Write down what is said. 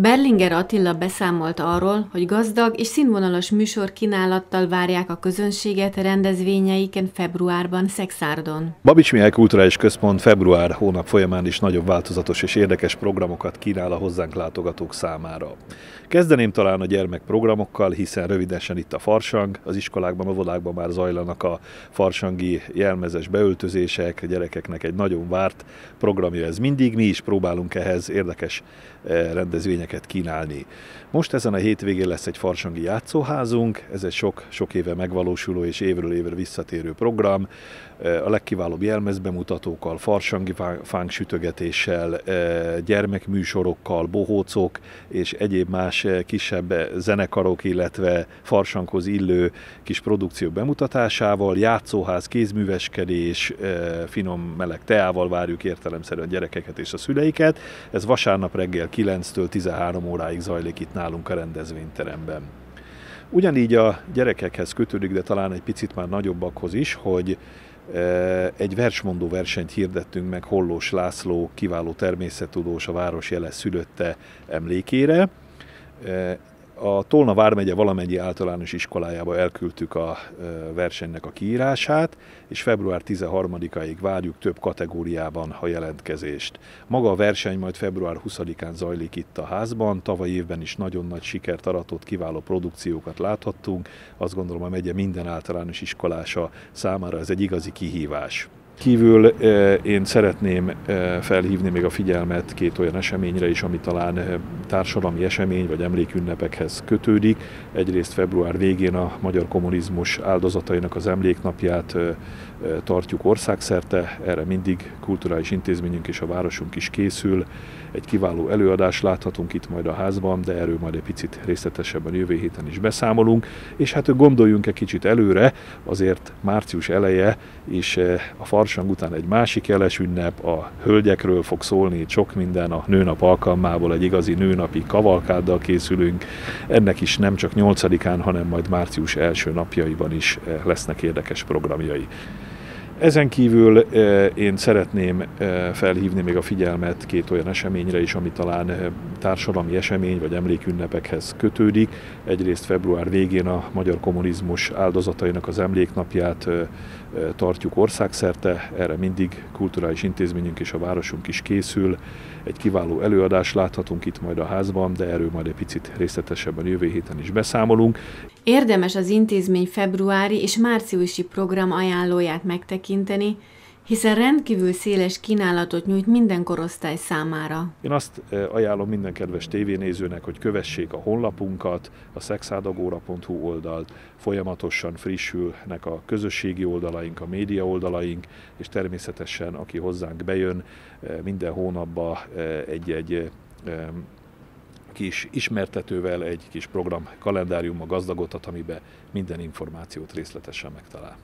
Berlinger Attila beszámolt arról, hogy gazdag és színvonalas műsor kínálattal várják a közönséget rendezvényeiken februárban Szexárdon. Babics Mihály Kulturális Központ február hónap folyamán is nagyobb változatos és érdekes programokat kínál a hozzánk látogatók számára. Kezdeném talán a gyermekprogramokkal, hiszen rövidesen itt a farsang, az iskolákban, óvodákban már zajlanak a farsangi jelmezes beöltözések, a gyerekeknek egy nagyon várt programja ez mindig, mi is próbálunk ehhez érdekes eh, rendezvényeket kínálni. Most ezen a hétvégén lesz egy farsangi játszóházunk, ez egy sok, sok éve megvalósuló és évről évre visszatérő program, a legkiválóbb jelmezbemutatókkal, farsangi fánk sütögetéssel, eh, gyermekműsorokkal, bohócok és egyéb más eh, kisebb eh, zenekarok, illetve farsankhoz illő kis produkció bemutatásával, játszóház, kézműveskedés, eh, finom meleg teával várjuk értelemszerűen a gyerekeket és a szüleiket. Ez vasárnap reggel 9-től 13 óráig zajlik itt nálunk a rendezvényteremben. Ugyanígy a gyerekekhez kötődik, de talán egy picit már nagyobbakhoz is, hogy egy versmondó versenyt hirdettünk meg Hollós László, kiváló természettudós, a város jele szülötte emlékére. A Tolna vármegye valamennyi általános iskolájába elküldtük a versenynek a kiírását, és február 13-ig várjuk több kategóriában a jelentkezést. Maga a verseny majd február 20-án zajlik itt a házban, tavaly évben is nagyon nagy sikert aratott, kiváló produkciókat láthattunk, azt gondolom a megye minden általános iskolása számára ez egy igazi kihívás. Kívül én szeretném felhívni még a figyelmet két olyan eseményre is, ami talán társadalmi esemény vagy emlékünnepekhez kötődik. Egyrészt február végén a magyar kommunizmus áldozatainak az emléknapját tartjuk országszerte, erre mindig kulturális intézményünk és a városunk is készül. Egy kiváló előadást láthatunk itt majd a házban, de erről majd egy picit részletesebben jövő héten is beszámolunk. És hát gondoljunk egy kicsit előre, azért március eleje és a farsang után egy másik jeles ünnep, a hölgyekről fog szólni sok minden, a nőnap alkalmából egy igazi nőnapi kavalkáddal készülünk. Ennek is nem csak 8-án, hanem majd március első napjaiban is lesznek érdekes programjai. Ezen kívül én szeretném felhívni még a figyelmet két olyan eseményre is, ami talán társadalmi esemény vagy emlékünnepekhez kötődik. Egyrészt február végén a magyar kommunizmus áldozatainak az emléknapját tartjuk országszerte, erre mindig kulturális intézményünk és a városunk is készül. Egy kiváló előadást láthatunk itt majd a házban, de erről majd egy picit részletesebben jövő héten is beszámolunk. Érdemes az intézmény februári és márciusi program ajánlóját megtekinteni, hiszen rendkívül széles kínálatot nyújt minden korosztály számára. Én azt ajánlom minden kedves tévénézőnek, hogy kövessék a honlapunkat, a szexádagóra.hu oldalt, folyamatosan frissülnek a közösségi oldalaink, a média oldalaink, és természetesen, aki hozzánk bejön, minden hónapban egy-egy kis ismertetővel, egy kis program kalendáriummal gazdagodhat, amiben minden információt részletesen megtalál.